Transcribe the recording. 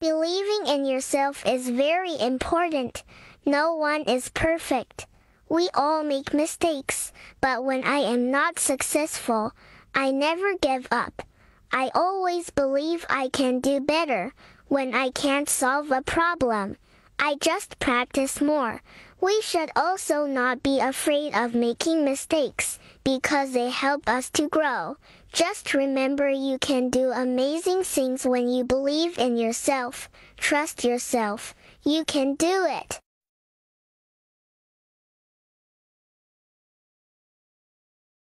Believing in yourself is very important. No one is perfect. We all make mistakes, but when I am not successful, I never give up. I always believe I can do better. When I can't solve a problem, I just practice more. We should also not be afraid of making mistakes because they help us to grow. Just remember you can do amazing things when you believe in yourself. Trust yourself. You can do it.